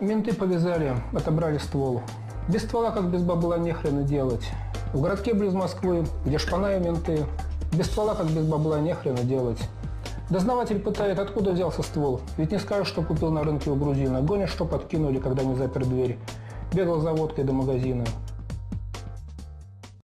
Менты повязали, отобрали ствол. Без ствола, как без бабла, не хрена делать. В городке близ Москвы, где шпана и менты, без ствола, как без бабла, не хрена делать. Дознаватель пытает, откуда взялся ствол. Ведь не скажешь, что купил на рынке у грузина. Гонишь, что подкинули, когда не запер дверь. Бегал за водкой до магазина.